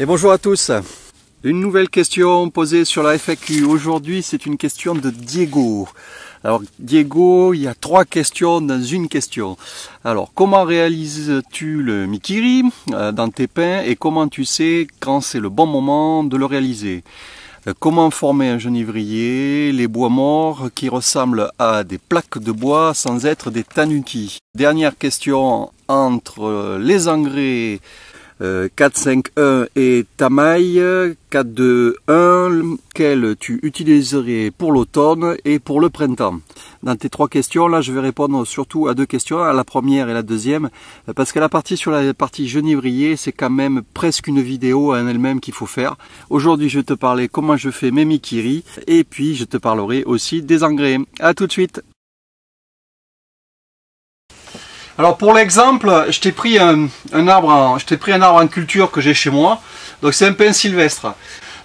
Et bonjour à tous. Une nouvelle question posée sur la FAQ. Aujourd'hui, c'est une question de Diego. Alors, Diego, il y a trois questions dans une question. Alors, comment réalises-tu le Mikiri euh, dans tes pains et comment tu sais quand c'est le bon moment de le réaliser? Euh, Comment former un genivrier, les bois morts qui ressemblent à des plaques de bois sans être des tanuki Dernière question entre les engrais 451 euh, et Tamaï 421 qu'elle tu utiliserais pour l'automne et pour le printemps. Dans tes trois questions, là je vais répondre surtout à deux questions, à la première et la deuxième, parce que la partie sur la partie genivrier, c'est quand même presque une vidéo en elle-même qu'il faut faire. Aujourd'hui je vais te parler comment je fais mes mikiri et puis je te parlerai aussi des engrais. A tout de suite alors pour l'exemple, je t'ai pris un, arbre en, culture que j'ai chez moi. Donc c'est un pin sylvestre.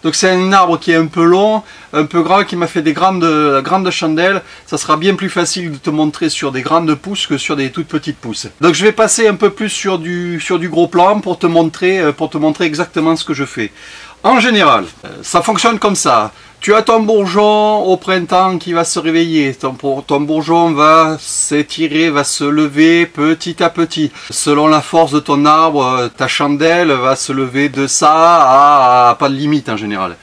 Donc c'est un arbre qui est un peu long, un peu grand, qui m'a fait des grandes, grandes chandelles. Ça sera bien plus facile de te montrer sur des grandes pousses que sur des toutes petites pousses. Donc je vais passer un peu plus sur du, gros plan euh, pour te montrer exactement ce que je fais. En général, euh, ça fonctionne comme ça. Tu as ton bourgeon au printemps qui va se réveiller. Ton, bourgeon va s'étirer, va se lever petit à petit. Selon la force de ton arbre, ta chandelle va se lever de ça à, pas de limite en général.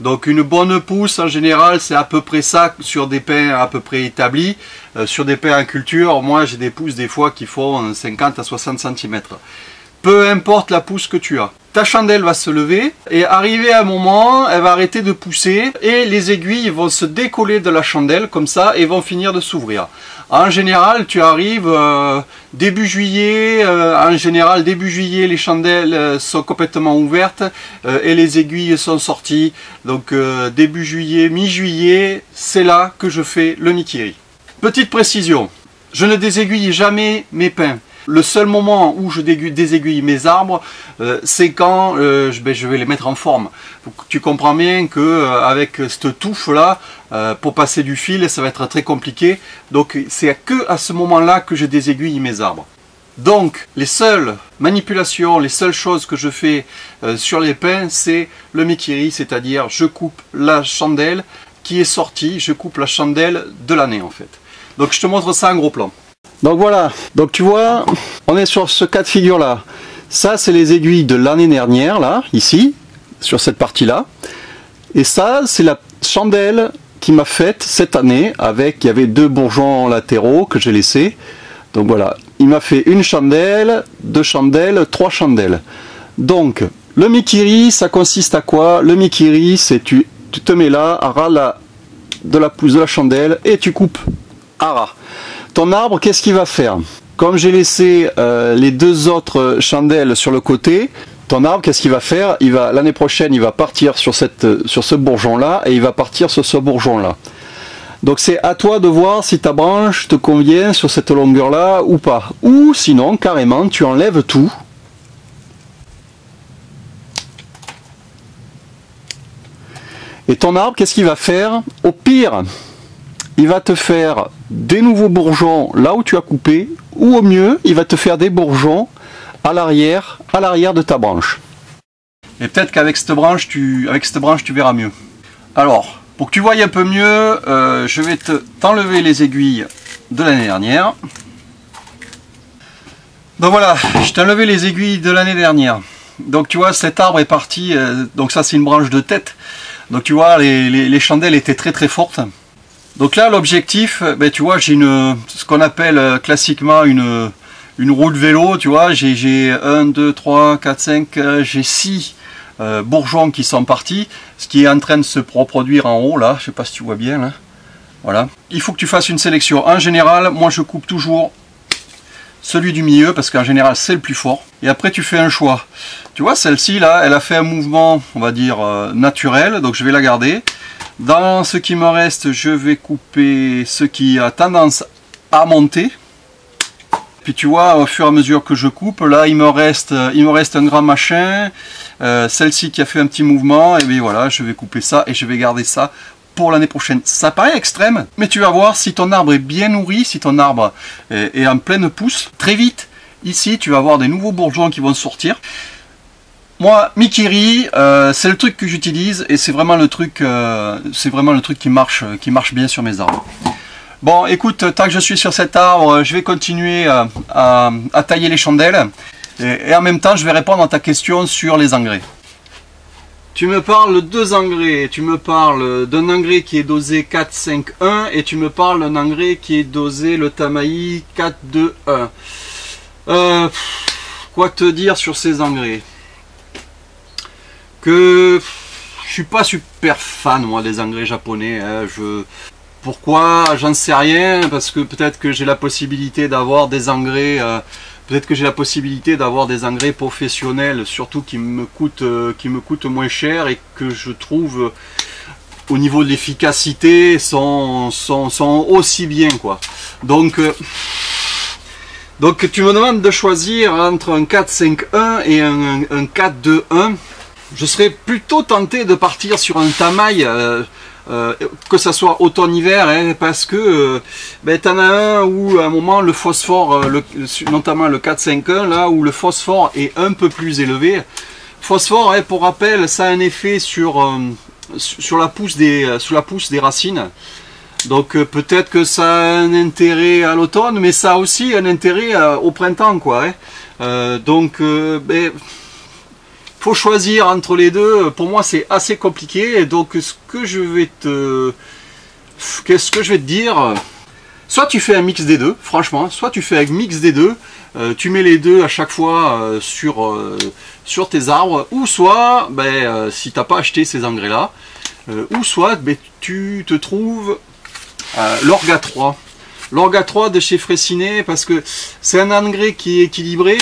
Donc une bonne pousse en général c'est à peu près ça sur des pins à peu près établis. Euh, sur des pins en culture, moi j'ai des pousses des fois qui font 50 à 60 cm. Peu importe la pousse que tu as ta chandelle va se lever et arrivé à un moment, elle va arrêter de pousser et les aiguilles vont se décoller de la chandelle comme ça et vont finir de s'ouvrir. En général, tu arrives euh, début juillet, euh, en général début juillet, les chandelles euh, sont complètement ouvertes et les aiguilles sont sorties. Donc début juillet, mi-juillet, c'est là que je fais le nikiri. Petite précision, je ne désaiguille jamais mes pins. Le seul moment où je désaiguille mes arbres, euh, c'est quand euh, je, vais les mettre en forme. Tu comprends bien que euh, avec cette touffe là, pour passer du fil, ça va être très compliqué. Donc c'est que à ce moment-là que je désaiguille mes arbres. Donc les seules manipulations, les seules choses que je fais sur les pins, c'est le mikiri, c'est-à-dire je coupe la chandelle qui est sortie, je coupe la chandelle de l'année en fait. Donc je te montre ça en gros plan. Donc voilà, donc tu vois, on est sur ce cas de figure là. Ça c'est les aiguilles de l'année dernière là, ici, sur cette partie là. Et ça c'est la chandelle qui m'a faite cette année avec, il y avait deux bourgeons latéraux que j'ai laissés. Donc voilà, il m'a fait une chandelle, deux chandelles, trois chandelles. Donc, le mikiri, ça consiste à quoi? Le mikiri, c'est tu, te mets là, à de la pousse de la chandelle et tu coupes à ras. Ton arbre, qu'est-ce qu'il va faire? Comme j'ai laissé euh, les deux autres chandelles sur le côté, ton arbre, qu'est-ce qu'il va faire? Il va l'année prochaine, il va partir sur, ce bourgeon-là et il va partir sur ce bourgeon-là. Donc c'est à toi de voir si ta branche te convient sur cette longueur-là ou pas. Ou sinon, carrément, tu enlèves tout. Et ton arbre, qu'est-ce qu'il va faire? Au pire, il va te faire des nouveaux bourgeons là où tu as coupé, ou au mieux, il va te faire des bourgeons à l'arrière, de ta branche. Et peut-être qu'avec cette branche, tu, verras mieux. Alors, pour que tu voyes un peu mieux, euh, je vais t'enlever les aiguilles de l'année dernière. Donc voilà, je t'ai les aiguilles de l'année dernière. Donc tu vois, cet arbre est parti, euh, donc ça c'est une branche de tête. Donc tu vois, les chandelles étaient très très fortes. Donc là, l'objectif, ben, tu vois, j'ai ce qu'on appelle euh, classiquement une, une roue de vélo, tu vois, j'ai 1, 2, 3, 4, 5, j'ai 6 euh, bourgeons qui sont partis, ce qui est en train de se reproduire en haut, là, je sais pas si tu vois bien, là. Voilà. Il faut que tu fasses une sélection. En général, moi je coupe toujours celui du milieu, parce qu'en général c'est le plus fort. Et après tu fais un choix. Tu vois, celle-ci, là, elle a fait un mouvement, on va dire, euh, naturel, donc je vais la garder. Dans ce qui me reste, je vais couper ce qui a tendance à monter. Puis tu vois, au fur et à mesure que je coupe, là il me reste, un grand machin. Euh, celle-ci qui a fait un petit mouvement, et bien voilà, je vais couper ça et je vais garder ça pour l'année prochaine. Ça paraît extrême, mais tu vas voir si ton arbre est bien nourri, si ton arbre est, en pleine pousse, très vite, ici tu vas avoir des nouveaux bourgeons qui vont sortir. Moi, Mikiri, c'est le truc que j'utilise et c'est vraiment le truc, truc qui marche, qui marche bien sur mes arbres. Bon, écoute, tant que je suis sur cet arbre, je vais continuer à, tailler les chandelles et, en même temps, je vais répondre à ta question sur les engrais. Tu me parles de deux engrais, tu me parles d'un engrais qui est dosé 4-5-1 et tu me parles d'un engrais qui est dosé le Tamaï 4-2-1. Euh, quoi te dire sur ces engrais? Que je suis pas super fan moi des engrais japonais. Hein. pourquoi? J'en sais rien parce que peut-être que j'ai la possibilité d'avoir des engrais. Euh, Peut-être que j'ai la possibilité d'avoir des engrais professionnels, surtout qui me coûtent, euh, qui me coûtent moins cher et que je trouve euh, au niveau de l'efficacité sont, sont, aussi bien quoi. Donc, donc tu me demandes de choisir entre un 4-5-1 et un 4-2-1. Je serais plutôt tenté de partir sur un tamaï. Euh, que ça soit automne-hiver, hein, parce que euh, ben, tu en as un où à un moment le phosphore, euh, notamment le 451, là où le phosphore est un peu plus élevé. Phosphore, hein, pour rappel, ça a un effet sur, sur, la, pousse des, la pousse des racines. Donc peut-être que ça a un intérêt à l'automne, mais ça a aussi un intérêt au printemps, quoi. Hein. donc, ben, faut choisir entre les deux. Pour moi, c'est assez compliqué. donc, ce que je vais te, qu'est-ce que je vais te dire? Soit tu fais un mix des deux, franchement. Soit tu fais un mix des deux. Euh, tu mets les deux à chaque fois euh, sur, euh, sur tes arbres. Ou soit, ben, si tu n'as pas acheté ces engrais-là, ou soit ben, tu te trouves l'Orga 3. L'Orga 3 de chez Fraissinet, parce que c'est un engrais qui est équilibré.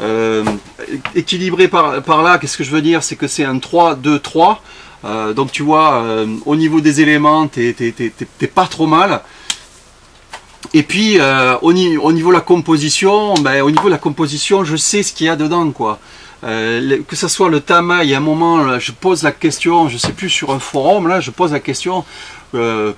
Euh, équilibré par, là, qu'est-ce que je veux dire? C'est que c'est un 3-2-3. Euh, donc tu vois, euh, au niveau des éléments, t'es pas trop mal. Et puis au, au, niveau de la composition, ben, au niveau de la composition, je sais ce qu'il y a dedans, quoi. que ce soit le tama, il y a un moment, je pose la question, je sais plus sur un forum, là, je pose la question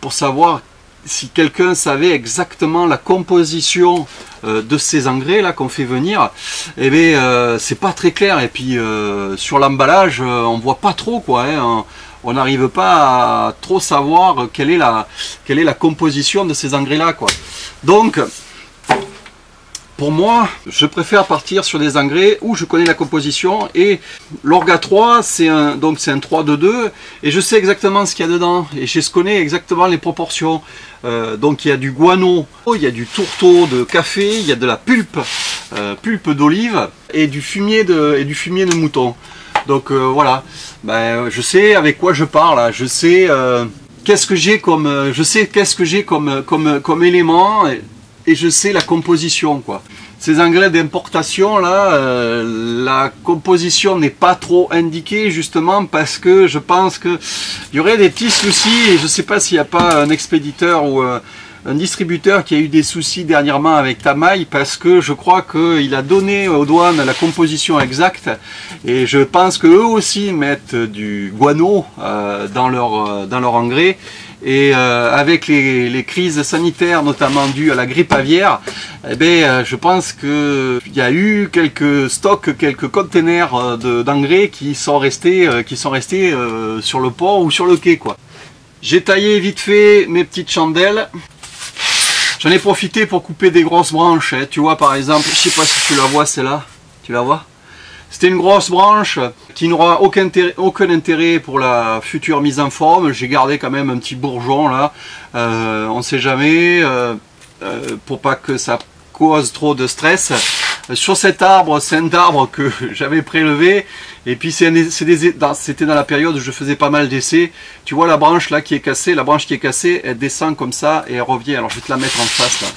pour savoir si quelqu'un savait exactement la composition euh, de ces engrais là qu'on fait venir, eh bien euh, c'est pas très clair. Et puis euh, sur l'emballage, on voit pas trop quoi. Hein. on n'arrive pas à trop savoir quelle est la quelle est la composition de ces engrais là quoi. Donc pour moi, je préfère partir sur des engrais où je connais la composition et l'Orga 3, c'est un donc c'est un 3-2-2 et je sais exactement ce qu'il y a dedans et je connais exactement les proportions. Euh, donc il y a du guano, il y a du tourteau de café, il y a de la pulpe, euh, pulpe d'olive et du fumier de et du fumier de mouton. Donc euh, voilà, ben, je sais avec quoi je parle, je sais qu'est-ce que j'ai comme je sais qu'est-ce que j'ai comme comme comme élément je sais la composition quoi. Ces engrais d'importation là, euh, la composition n'est pas trop indiquée justement parce que je pense que il y aurait des petits soucis et je ne sais pas s'il n'y a pas un expéditeur ou un, distributeur qui a eu des soucis dernièrement avec Tamaï parce que je crois qu'il a donné aux douanes la composition exacte et je pense qu'eux aussi mettent du guano euh, dans, leur, euh, dans leur engrais et euh, avec les, crises sanitaires, notamment dues à la grippe aviaire, eh ben, euh, je pense qu'il y a eu quelques stocks, quelques containers euh, d'engrais qui sont restés, qui sont restés sur le port ou sur le quai. quoi. J'ai taillé vite fait mes petites chandelles. J'en ai profité pour couper des grosses branches. Hein. Tu vois par exemple, je sais pas si tu la vois celle-là. Tu la vois? C'était une grosse branche qui n'aura aucun, intérêt pour la future mise en forme. J'ai gardé quand même un petit bourgeon là. Euh, on ne sait jamais, euh, euh, pour pas que ça cause trop de stress. Sur cet arbre, c'est un arbre que j'avais prélevé. Et puis c'était dans la période où je faisais pas mal d'essais. Tu vois la branche là qui est cassée, la branche qui est cassée, elle descend comme ça et elle revient. Alors je vais te la mettre en face là.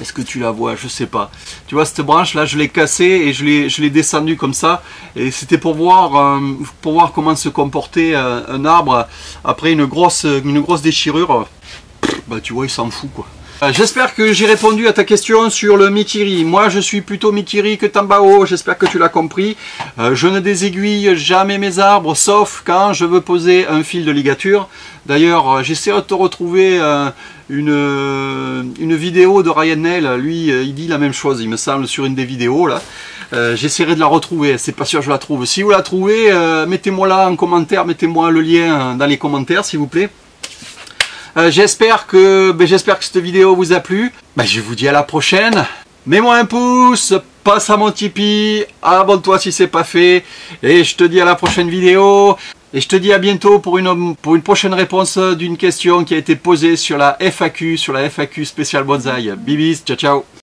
Est-ce que tu la vois? Je sais pas. Tu vois, cette branche là, je l'ai cassée et je l'ai descendue comme ça. Et c'était pour voir, euh, pour voir comment se comportait euh, un arbre après une grosse, déchirure. Bah, tu vois, il s'en fout quoi. Euh, j'espère que j'ai répondu à ta question sur le Mikiri. Moi, je suis plutôt Mikiri que Tambao. J'espère que tu l'as compris. je ne désaiguille jamais mes arbres, sauf quand je veux poser un fil de ligature. D'ailleurs, j'essaie de te retrouver une, euh, une vidéo de Ryan Nell, lui, euh, il dit la même chose, il me semble, sur une des vidéos là. Euh, j'essaierai de la retrouver, c'est pas sûr que je la trouve. Si vous la trouvez, euh, mettez-moi là en commentaire, mettez-moi le lien dans les commentaires s'il vous plaît. J'espère que ben, j'espère que cette vidéo vous a plu. Ben, je vous dis à la prochaine. Mets-moi un pouce, passe à mon Tipeee, abonne-toi si c'est pas fait. Et je te dis à la prochaine vidéo. Et je te dis à bientôt pour une, pour une prochaine réponse d'une question qui a été posée sur la FAQ, sur la FAQ spéciale bonsaï. Bibis, ciao ciao